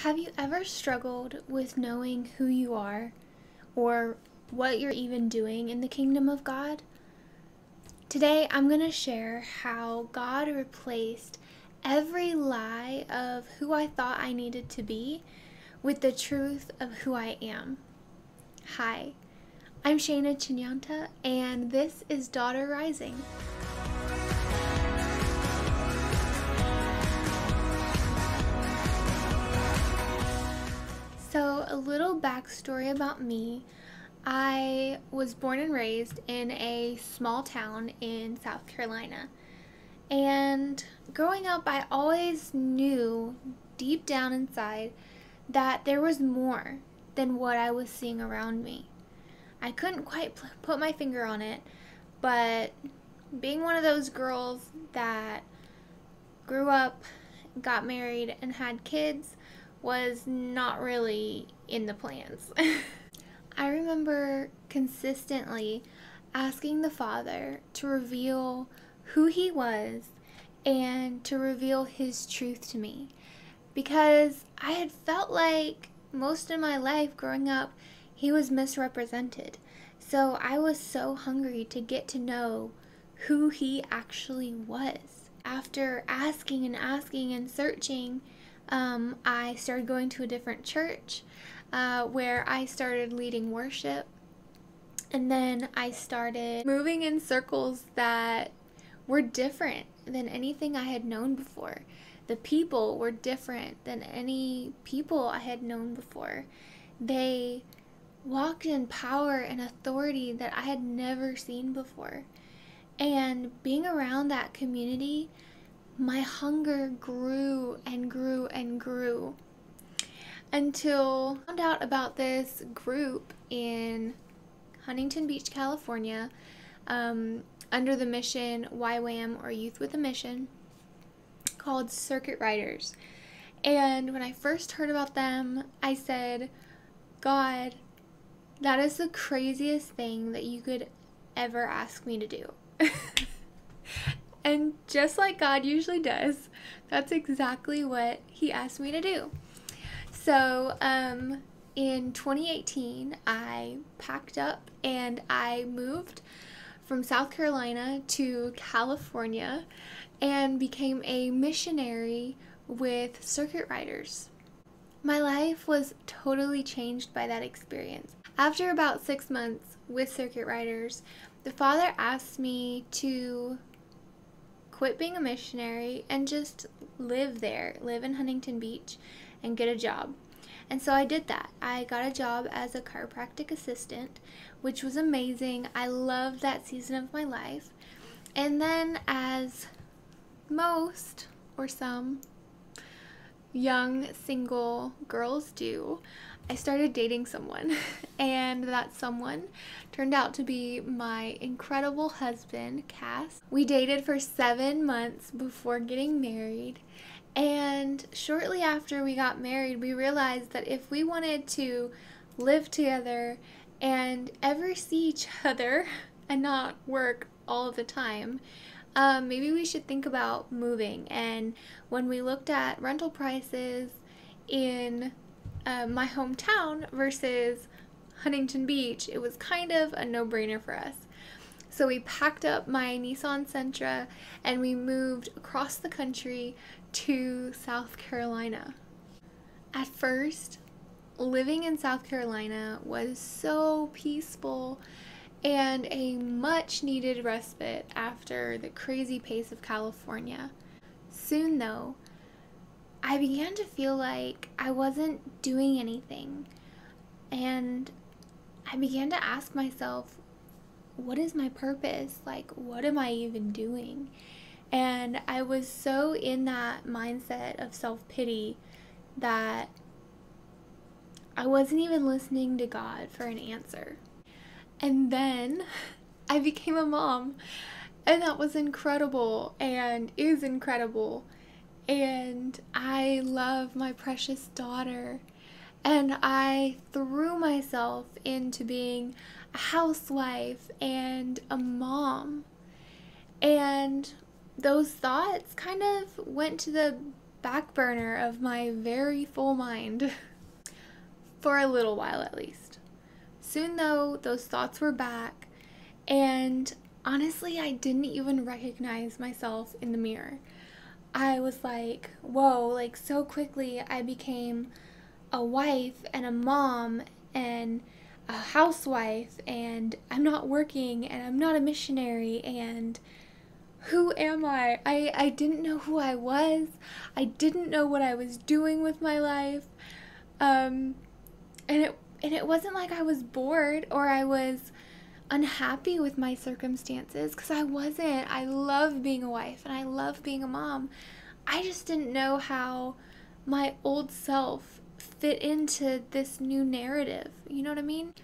Have you ever struggled with knowing who you are or what you're even doing in the kingdom of God? Today, I'm going to share how God replaced every lie of who I thought I needed to be with the truth of who I am. Hi, I'm Shana Chinyanta, and this is Daughter Rising. A little backstory about me. I was born and raised in a small town in South Carolina. And growing up, I always knew deep down inside that there was more than what I was seeing around me. I couldn't quite put my finger on it, but being one of those girls that grew up, got married, and had kids, was not really in the plans. I remember consistently asking the Father to reveal who He was and to reveal His truth to me because I had felt like most of my life growing up He was misrepresented. So I was so hungry to get to know who He actually was. After asking and asking and searching, um, I started going to a different church uh, where I started leading worship. And then I started moving in circles that were different than anything I had known before. The people were different than any people I had known before. They walked in power and authority that I had never seen before. And being around that community my hunger grew and grew and grew until I found out about this group in Huntington Beach, California, um, under the mission YWAM or Youth with a Mission called Circuit Riders. And when I first heard about them, I said, God, that is the craziest thing that you could ever ask me to do. And just like God usually does, that's exactly what He asked me to do. So, um, in 2018, I packed up and I moved from South Carolina to California and became a missionary with circuit riders. My life was totally changed by that experience. After about six months with circuit riders, the father asked me to quit being a missionary and just live there, live in Huntington Beach, and get a job. And so I did that. I got a job as a chiropractic assistant, which was amazing. I loved that season of my life. And then, as most or some young single girls do, I started dating someone, and that someone turned out to be my incredible husband, Cass. We dated for seven months before getting married, and shortly after we got married, we realized that if we wanted to live together and ever see each other and not work all the time, um, maybe we should think about moving. And when we looked at rental prices in uh, my hometown versus Huntington Beach, it was kind of a no brainer for us. So we packed up my Nissan Sentra and we moved across the country to South Carolina. At first, living in South Carolina was so peaceful and a much needed respite after the crazy pace of California. Soon, though, I began to feel like I wasn't doing anything. And I began to ask myself, what is my purpose? Like, what am I even doing? And I was so in that mindset of self pity that I wasn't even listening to God for an answer. And then I became a mom, and that was incredible and is incredible and I love my precious daughter. And I threw myself into being a housewife and a mom. And those thoughts kind of went to the back burner of my very full mind for a little while at least. Soon, though, those thoughts were back, and honestly, I didn't even recognize myself in the mirror. I was like, whoa, like so quickly I became a wife and a mom and a housewife and I'm not working and I'm not a missionary and who am I? I I didn't know who I was. I didn't know what I was doing with my life. Um and it and it wasn't like I was bored or I was unhappy with my circumstances cuz I wasn't. I love being a wife and I love being a mom. I just didn't know how my old self fit into this new narrative. You know what I mean?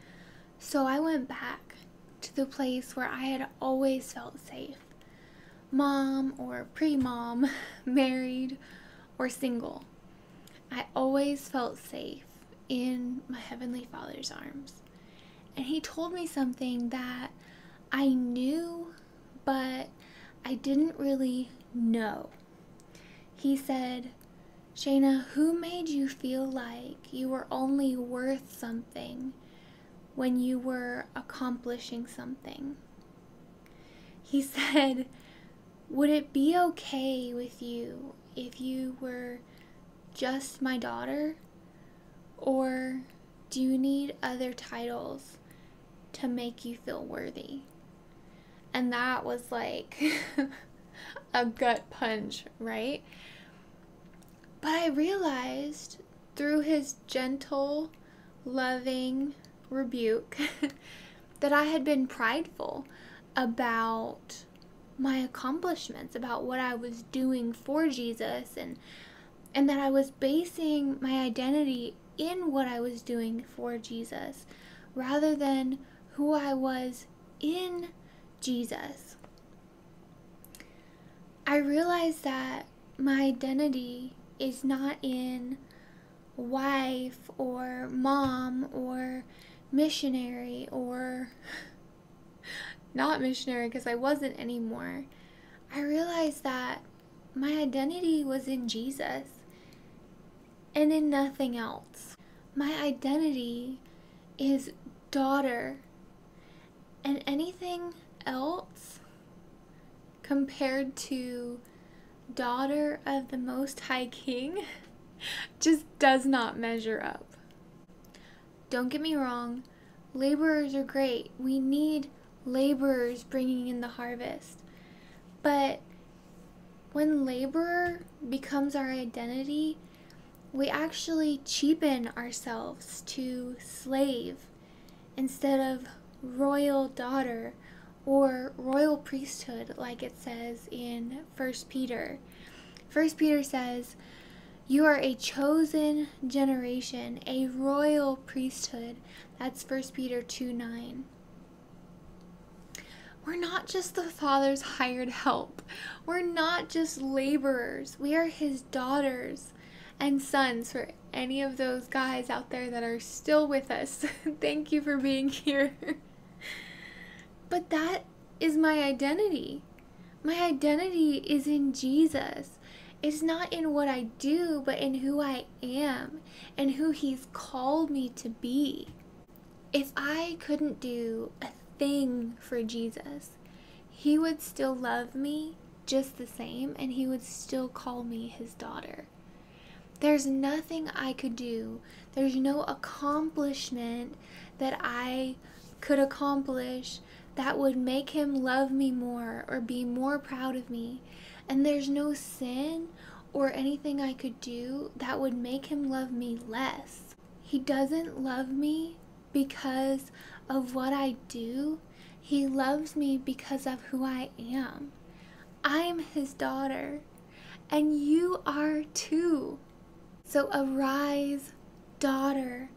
So I went back to the place where I had always felt safe mom or pre mom, married or single. I always felt safe in my Heavenly Father's arms. And He told me something that I knew, but I didn't really know. He said, Shana, who made you feel like you were only worth something when you were accomplishing something? He said, Would it be okay with you if you were just my daughter? Or do you need other titles to make you feel worthy? And that was like a gut punch, right? But I realized through his gentle, loving rebuke that I had been prideful about my accomplishments, about what I was doing for Jesus and and that I was basing my identity in what I was doing for Jesus rather than who I was in Jesus. I realized that my identity is not in wife or mom or missionary or not missionary because I wasn't anymore. I realized that my identity was in Jesus and in nothing else. My identity is daughter, and anything else compared to daughter of the Most High King just does not measure up. Don't get me wrong, laborers are great. We need laborers bringing in the harvest. But when laborer becomes our identity, we actually cheapen ourselves to slave instead of royal daughter or royal priesthood like it says in 1 Peter. 1 Peter says, "You are a chosen generation, a royal priesthood." That's 1 Peter 2 9. We're not just the Father's hired help. We're not just laborers. We are His daughters and sons for any of those guys out there that are still with us. Thank you for being here. But that is my identity. My identity is in Jesus. It's not in what I do, but in who I am and who He's called me to be. If I couldn't do a thing for Jesus, He would still love me just the same and He would still call me His daughter. There's nothing I could do, there's no accomplishment that I could accomplish that would make him love me more or be more proud of me. And there's no sin or anything I could do that would make him love me less. He doesn't love me because of what I do, he loves me because of who I am. I'm his daughter, and you are too. So arise, daughter,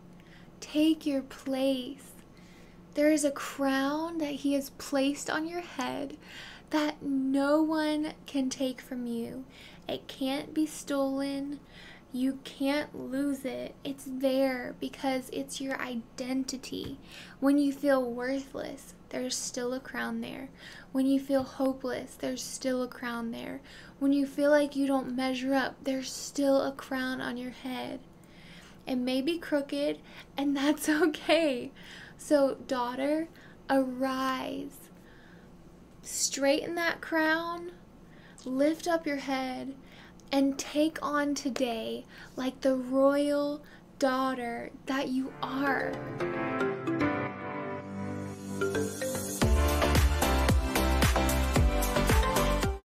take your place there is a crown that He has placed on your head that no one can take from you. It can't be stolen. You can't lose it. It's there because it's your identity. When you feel worthless, there's still a crown there. When you feel hopeless, there's still a crown there. When you feel like you don't measure up, there's still a crown on your head. It may be crooked, and that's okay. So, daughter, arise. Straighten that crown, lift up your head, and take on today like the royal daughter that you are.